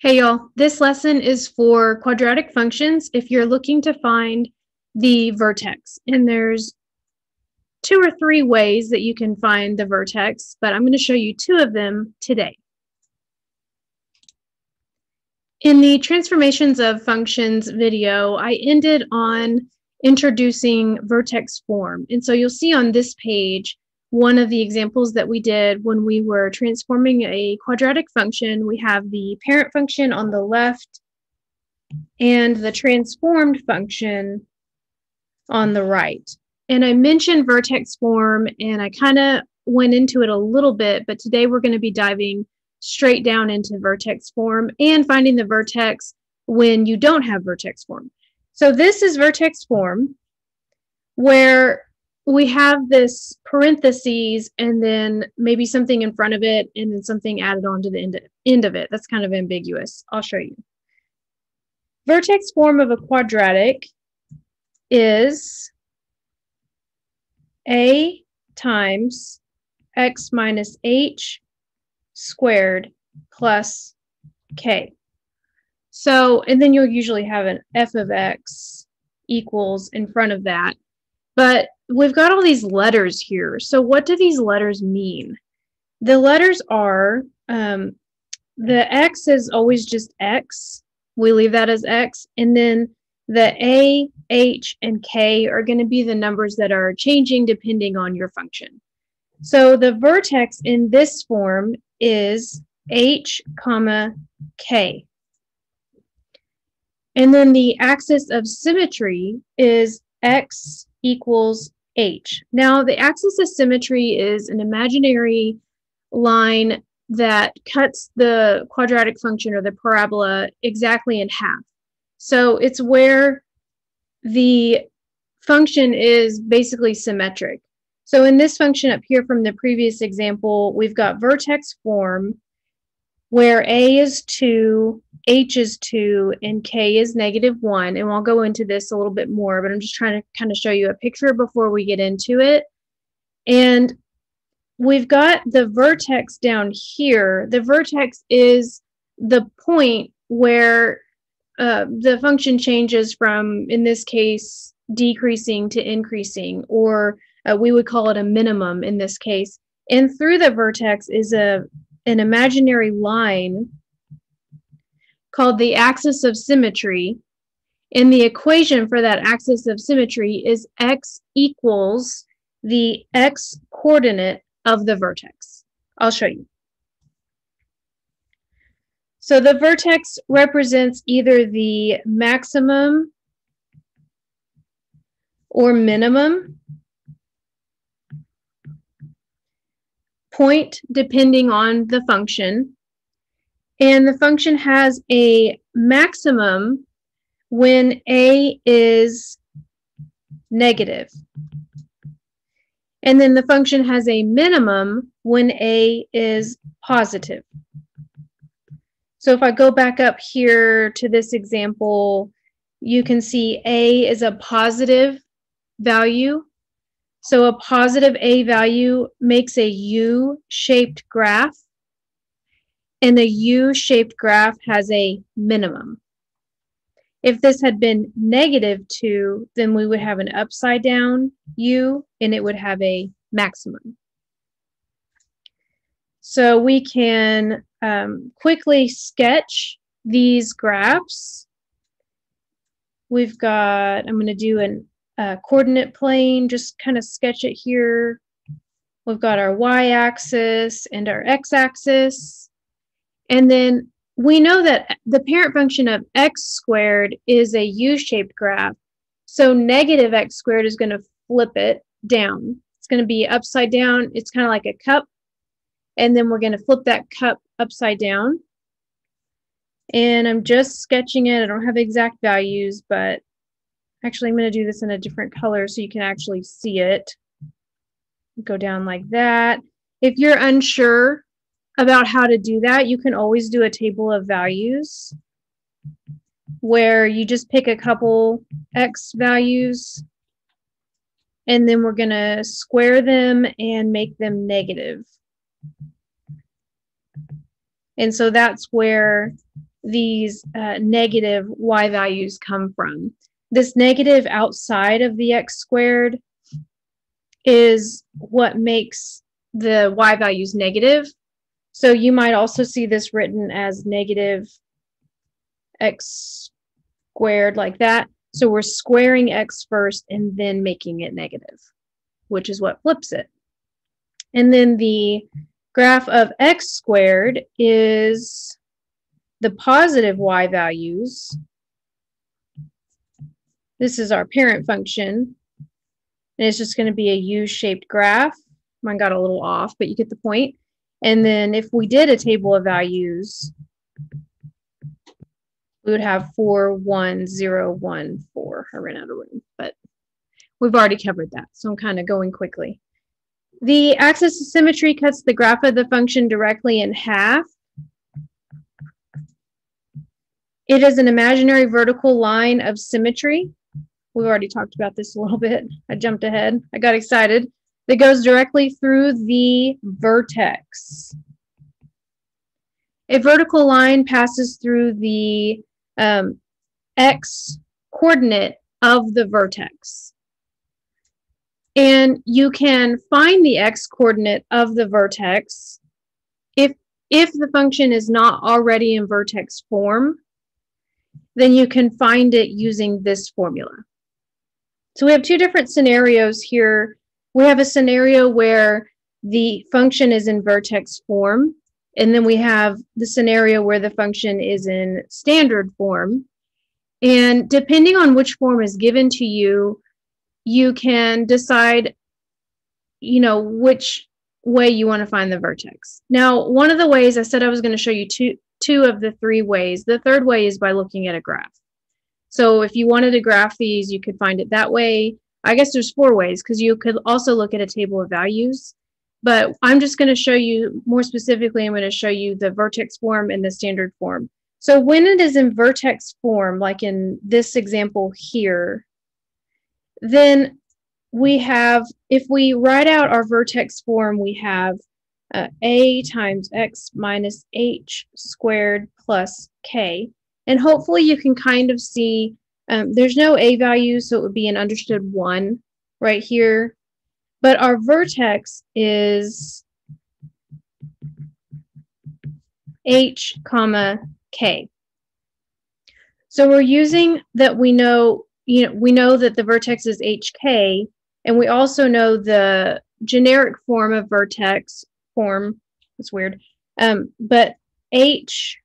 Hey y'all, this lesson is for quadratic functions if you're looking to find the vertex. And there's two or three ways that you can find the vertex, but I'm going to show you two of them today. In the transformations of functions video, I ended on introducing vertex form. And so you'll see on this page one of the examples that we did when we were transforming a quadratic function. We have the parent function on the left and the transformed function on the right. And I mentioned vertex form and I kind of went into it a little bit, but today we're going to be diving straight down into vertex form and finding the vertex when you don't have vertex form. So this is vertex form where we have this parentheses and then maybe something in front of it and then something added on to the end, end of it. That's kind of ambiguous. I'll show you. Vertex form of a quadratic is a times x minus h squared plus k. So, and then you'll usually have an f of x equals in front of that. But we've got all these letters here. So what do these letters mean? The letters are, um, the X is always just X. We leave that as X. And then the A, H, and K are going to be the numbers that are changing depending on your function. So the vertex in this form is H, comma, K. And then the axis of symmetry is X equals h. Now, the axis of symmetry is an imaginary line that cuts the quadratic function or the parabola exactly in half. So it's where the function is basically symmetric. So in this function up here from the previous example, we've got vertex form where a is 2, h is 2, and k is negative 1. And we'll go into this a little bit more, but I'm just trying to kind of show you a picture before we get into it. And we've got the vertex down here. The vertex is the point where uh, the function changes from, in this case, decreasing to increasing, or uh, we would call it a minimum in this case. And through the vertex is a an imaginary line called the axis of symmetry. And the equation for that axis of symmetry is x equals the x coordinate of the vertex. I'll show you. So the vertex represents either the maximum or minimum point depending on the function. And the function has a maximum when a is negative. And then the function has a minimum when a is positive. So if I go back up here to this example, you can see a is a positive value so a positive A value makes a U-shaped graph, and a U-shaped graph has a minimum. If this had been negative 2, then we would have an upside down U, and it would have a maximum. So we can um, quickly sketch these graphs. We've got, I'm going to do a uh, coordinate plane, just kind of sketch it here. We've got our y-axis and our x-axis. And then we know that the parent function of x squared is a u-shaped graph. So negative x squared is going to flip it down. It's going to be upside down. It's kind of like a cup. And then we're going to flip that cup upside down. And I'm just sketching it. I don't have exact values, but Actually, I'm going to do this in a different color so you can actually see it. Go down like that. If you're unsure about how to do that, you can always do a table of values where you just pick a couple x values and then we're going to square them and make them negative. And so that's where these uh, negative y values come from. This negative outside of the x squared is what makes the y values negative. So you might also see this written as negative x squared like that. So we're squaring x first and then making it negative, which is what flips it. And then the graph of x squared is the positive y values. This is our parent function. And it's just going to be a U-shaped graph. Mine got a little off, but you get the point. And then if we did a table of values, we would have 4, 1, 0, 1, 4. I ran out of room, but we've already covered that. So I'm kind of going quickly. The axis of symmetry cuts the graph of the function directly in half. It is an imaginary vertical line of symmetry. We've already talked about this a little bit. I jumped ahead. I got excited. That goes directly through the vertex. A vertical line passes through the um, x coordinate of the vertex. And you can find the x coordinate of the vertex if, if the function is not already in vertex form, then you can find it using this formula. So we have two different scenarios here. We have a scenario where the function is in vertex form, and then we have the scenario where the function is in standard form. And depending on which form is given to you, you can decide, you know, which way you want to find the vertex. Now, one of the ways I said I was going to show you two, two of the three ways. The third way is by looking at a graph. So if you wanted to graph these, you could find it that way. I guess there's four ways because you could also look at a table of values. But I'm just going to show you more specifically, I'm going to show you the vertex form and the standard form. So when it is in vertex form, like in this example here, then we have, if we write out our vertex form, we have uh, a times x minus h squared plus k. And hopefully you can kind of see, um, there's no a value, so it would be an understood 1 right here. But our vertex is h comma k. So we're using that we know, you know, we know that the vertex is hk, and we also know the generic form of vertex form. It's weird. Um, but h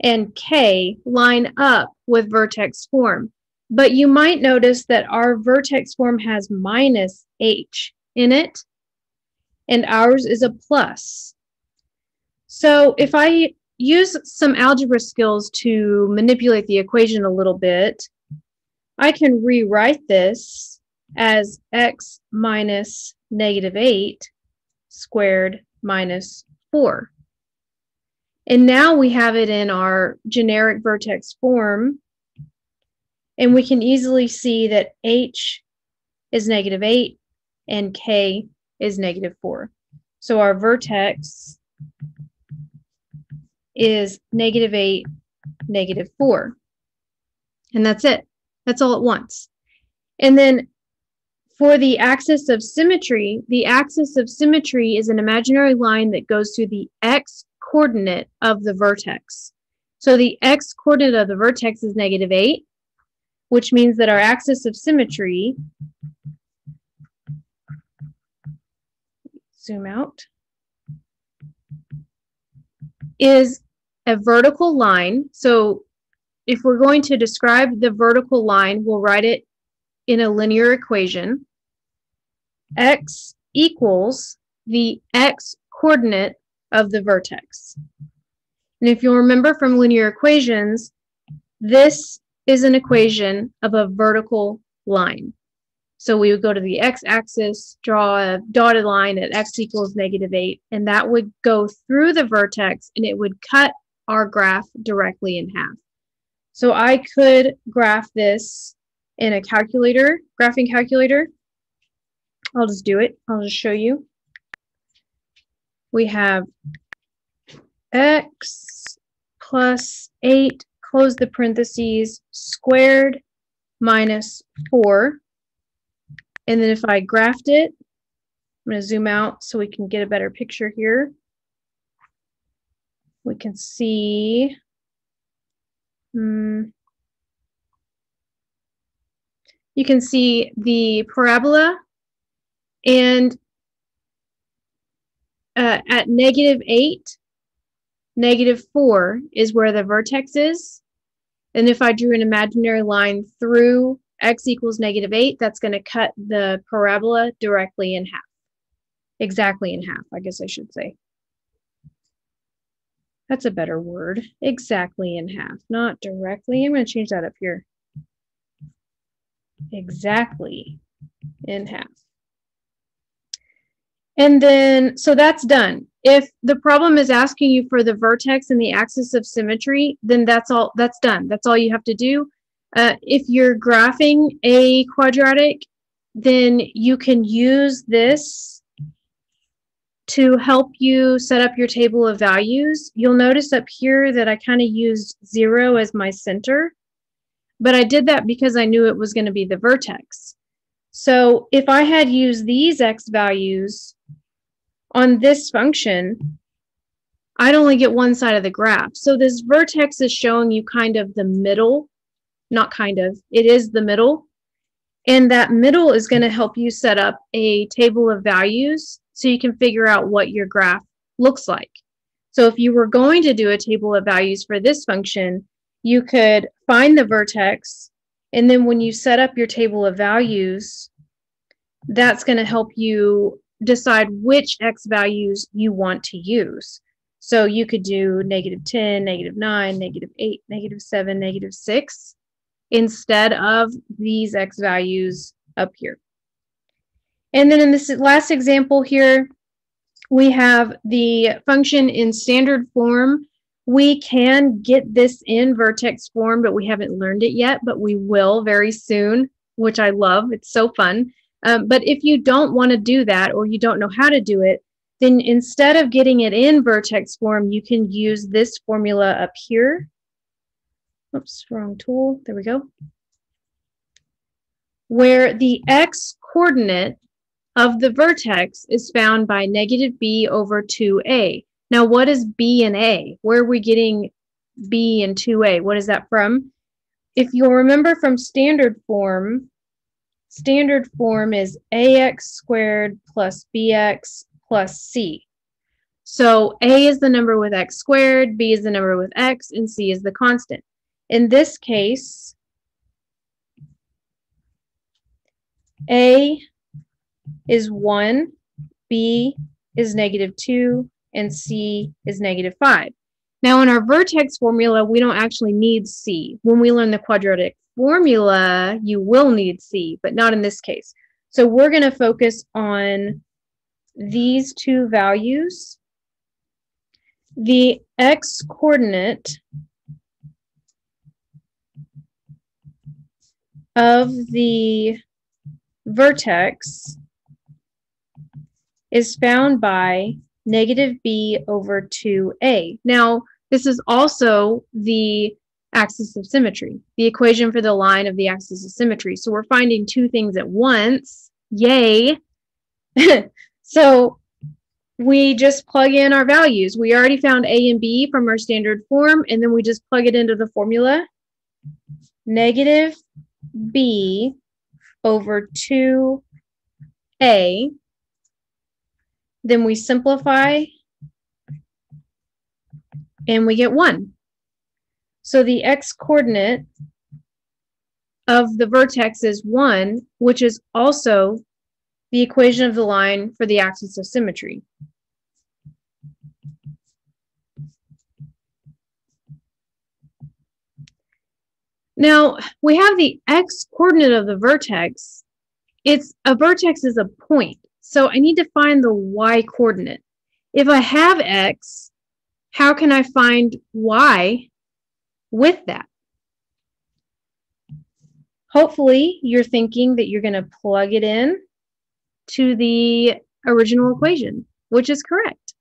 and k line up with vertex form. But you might notice that our vertex form has minus h in it, and ours is a plus. So if I use some algebra skills to manipulate the equation a little bit, I can rewrite this as x minus negative 8 squared minus 4. And now we have it in our generic vertex form. And we can easily see that h is negative 8 and k is negative 4. So our vertex is negative 8, negative 4. And that's it. That's all at once. And then for the axis of symmetry, the axis of symmetry is an imaginary line that goes through the x coordinate of the vertex. So the x coordinate of the vertex is negative 8, which means that our axis of symmetry, zoom out, is a vertical line. So if we're going to describe the vertical line, we'll write it in a linear equation. x equals the x coordinate of the vertex. And if you'll remember from linear equations, this is an equation of a vertical line. So we would go to the x-axis, draw a dotted line at x equals negative 8, and that would go through the vertex, and it would cut our graph directly in half. So I could graph this in a calculator, graphing calculator. I'll just do it. I'll just show you we have x plus 8, close the parentheses, squared minus 4. And then if I graphed it, I'm going to zoom out so we can get a better picture here. We can see hmm, you can see the parabola and uh, at negative 8, negative 4 is where the vertex is. And if I drew an imaginary line through x equals negative 8, that's going to cut the parabola directly in half. Exactly in half, I guess I should say. That's a better word. Exactly in half, not directly. I'm going to change that up here. Exactly in half. And then, so that's done. If the problem is asking you for the vertex and the axis of symmetry, then that's all, that's done. That's all you have to do. Uh, if you're graphing a quadratic, then you can use this to help you set up your table of values. You'll notice up here that I kind of used zero as my center, but I did that because I knew it was going to be the vertex. So if I had used these x values on this function, I'd only get one side of the graph. So this vertex is showing you kind of the middle, not kind of, it is the middle. And that middle is going to help you set up a table of values so you can figure out what your graph looks like. So if you were going to do a table of values for this function, you could find the vertex, and then when you set up your table of values, that's going to help you decide which x values you want to use. So you could do negative 10, negative 9, negative 8, negative 7, negative 6 instead of these x values up here. And then in this last example here, we have the function in standard form. We can get this in vertex form, but we haven't learned it yet, but we will very soon, which I love. It's so fun. Um, but if you don't want to do that or you don't know how to do it, then instead of getting it in vertex form, you can use this formula up here. Oops, wrong tool. There we go. Where the x coordinate of the vertex is found by negative b over 2a. Now, what is b and a? Where are we getting b and 2a? What is that from? If you'll remember from standard form, standard form is ax squared plus bx plus c. So a is the number with x squared, b is the number with x, and c is the constant. In this case, a is 1, b is negative 2, and c is negative 5. Now in our vertex formula, we don't actually need c. When we learn the quadratic formula, you will need C, but not in this case. So we're going to focus on these two values. The x coordinate of the vertex is found by negative b over 2a. Now, this is also the axis of symmetry, the equation for the line of the axis of symmetry. So we're finding two things at once. Yay. so we just plug in our values. We already found A and B from our standard form, and then we just plug it into the formula. Negative B over 2A. Then we simplify, and we get 1. So the x coordinate of the vertex is 1, which is also the equation of the line for the axis of symmetry. Now, we have the x coordinate of the vertex. It's a vertex is a point. So I need to find the y coordinate. If I have x, how can I find y with that. Hopefully, you're thinking that you're going to plug it in to the original equation, which is correct.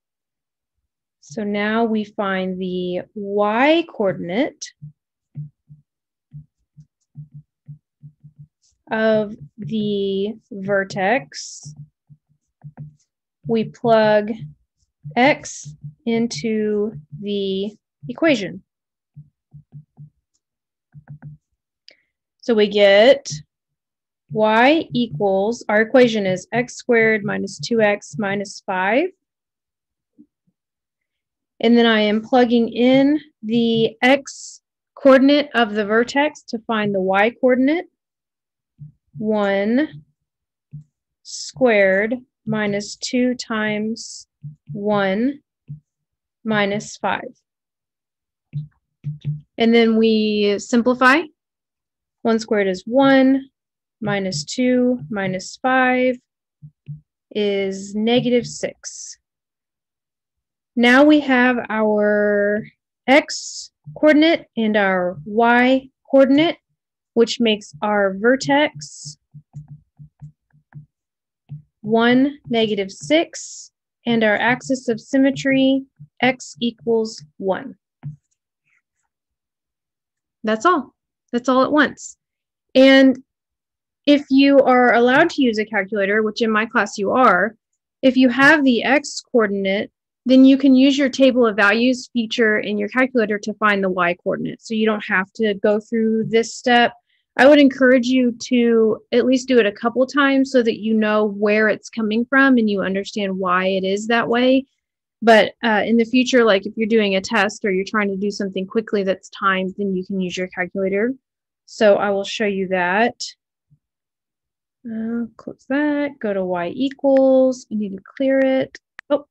So now we find the y coordinate of the vertex. We plug x into the equation. So we get y equals, our equation is x squared minus 2x minus 5. And then I am plugging in the x coordinate of the vertex to find the y coordinate. 1 squared minus 2 times 1 minus 5. And then we simplify. 1 squared is 1, minus 2 minus 5 is negative 6. Now we have our x coordinate and our y coordinate, which makes our vertex 1, negative 6, and our axis of symmetry, x equals 1. That's all. That's all at once. And if you are allowed to use a calculator, which in my class you are, if you have the x coordinate, then you can use your table of values feature in your calculator to find the y coordinate. So you don't have to go through this step. I would encourage you to at least do it a couple times so that you know where it's coming from and you understand why it is that way. But uh, in the future, like if you're doing a test or you're trying to do something quickly that's timed, then you can use your calculator. So I will show you that. Uh, close that, go to y equals, you need to clear it. Oh,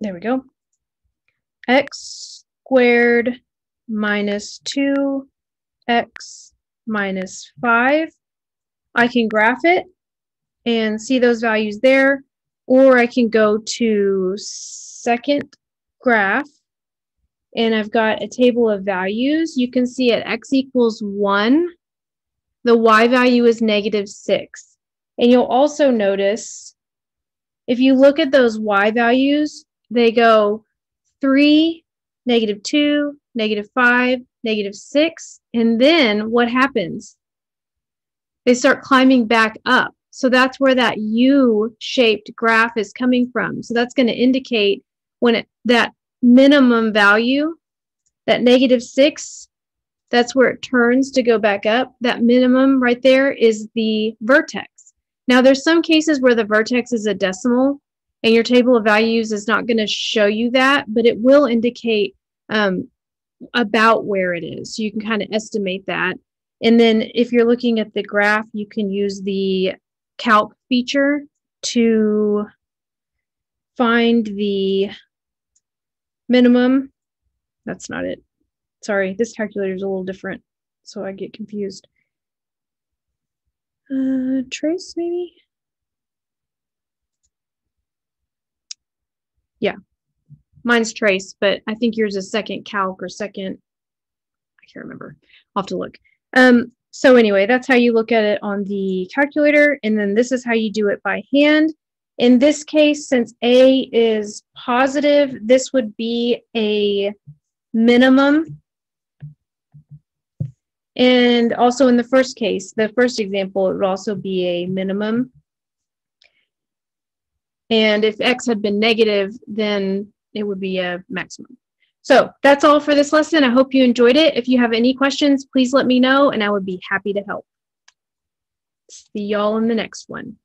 there we go. x squared minus 2x minus 5. I can graph it and see those values there or I can go to second graph and I've got a table of values. You can see at x equals 1, the y value is negative 6. And you'll also notice if you look at those y values, they go 3, negative 2, negative 5, negative 6. And then what happens? They start climbing back up. So that's where that U-shaped graph is coming from. So that's going to indicate when it, that minimum value, that negative 6, that's where it turns to go back up. That minimum right there is the vertex. Now, there's some cases where the vertex is a decimal, and your table of values is not going to show you that, but it will indicate um, about where it is. So you can kind of estimate that. And then if you're looking at the graph, you can use the calc feature to find the minimum. That's not it. Sorry, this calculator is a little different, so I get confused. Uh, trace, maybe? Yeah, mine's trace, but I think yours is second calc or second, I can't remember. I'll have to look. Um, so anyway, that's how you look at it on the calculator. And then this is how you do it by hand. In this case, since A is positive, this would be a minimum. And also in the first case, the first example, it would also be a minimum. And if X had been negative, then it would be a maximum. So that's all for this lesson. I hope you enjoyed it. If you have any questions, please let me know and I would be happy to help. See y'all in the next one.